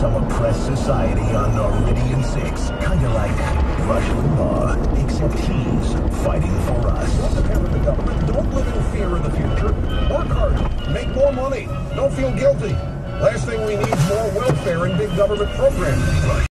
some oppressed society on Noridian 6. Kinda like Rush Limbaugh, except he's fighting for us. Don't depend on the government. Don't live in fear of the future. Work hard. Make more money. Don't feel guilty. Last thing we need is more welfare and big government programs.